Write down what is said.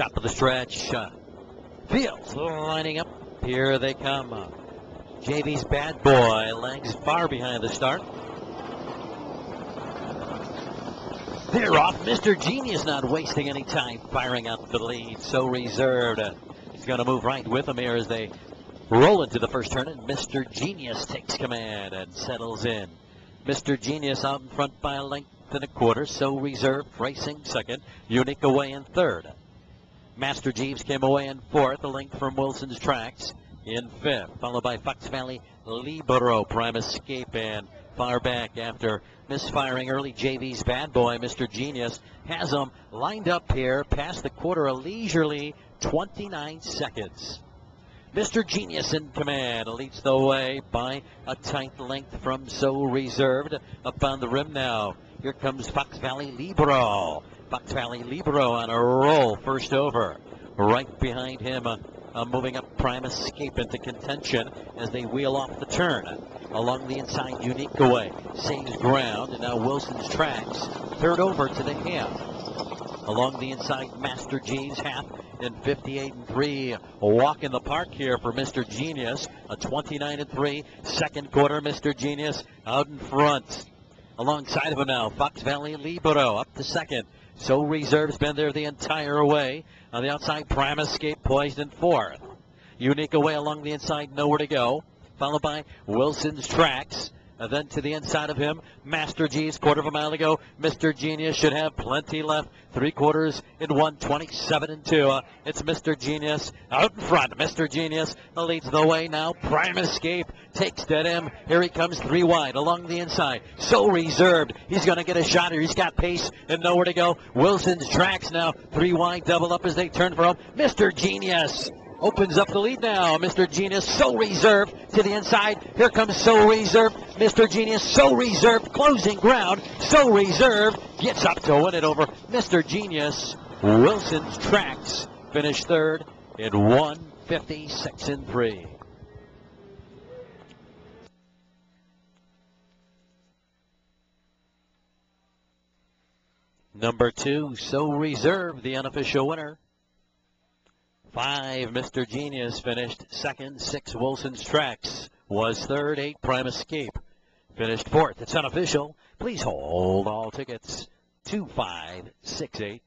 Top of the stretch. Uh, Fields lining up. Here they come. Uh, JV's bad boy. Legs far behind the start. They're off. Mr. Genius not wasting any time firing up the lead. So reserved. Uh, he's going to move right with them here as they roll into the first turn. And Mr. Genius takes command and settles in. Mr. Genius out in front by a length and a quarter. So reserved racing second. Unique away in third. Master Jeeves came away in fourth. A length from Wilson's tracks in fifth. Followed by Fox Valley Libero. Prime Escape and far back after misfiring early. JV's bad boy, Mr. Genius, has them lined up here past the quarter a leisurely 29 seconds. Mr. Genius in command leads the way by a tight length from So Reserved. Up on the rim now. Here comes Fox Valley Libero. Fox Valley Libero on a roll first over. Right behind him, uh, uh, moving up Prime Escape into contention as they wheel off the turn. Along the inside, Unique away. Saves ground, and now Wilson's tracks. Third over to the half. Along the inside, Master Jeeves half in 58 and 3. A walk in the park here for Mr. Genius. A 29 and 3. Second quarter, Mr. Genius out in front. Alongside of him now, Fox Valley Libero up to second. So Reserve's been there the entire way. On the outside, Prime Escape poised in fourth. Unique away along the inside, nowhere to go. Followed by Wilson's Tracks. And then to the inside of him, Master Jeeves quarter of a mile ago. Mr. Genius should have plenty left. Three quarters in one, 27 and two. Uh, it's Mr. Genius out in front. Mr. Genius leads the way now. Prime Escape takes dead him. Here he comes three wide along the inside. So reserved. He's going to get a shot here. He's got pace and nowhere to go. Wilson's tracks now. Three wide double up as they turn for home. Mr. Genius opens up the lead now. Mr. Genius, so reserved to the inside. Here comes so reserved. Mr. Genius, so reserved, closing ground. So reserved gets up to win it over Mr. Genius. Wilson's tracks finish third in 156 and 3. Number two, so reserved, the unofficial winner. Five, Mr. Genius finished second. Six, Wilson's Tracks was third. Eight, Prime Escape finished fourth. It's unofficial. Please hold all tickets. 2568.